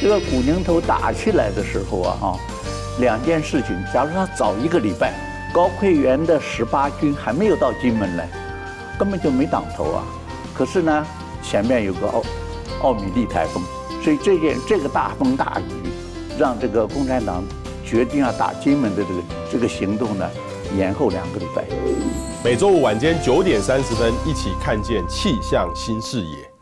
这个古宁头打起来的时候啊，哈，两件事情。假如他早一个礼拜，高奎元的十八军还没有到金门来，根本就没挡头啊。可是呢，前面有个奥奥米利台风，所以这件这个大风大雨，让这个共产党决定要打金门的这个这个行动呢，延后两个礼拜。每周五晚间九点三十分，一起看见气象新视野。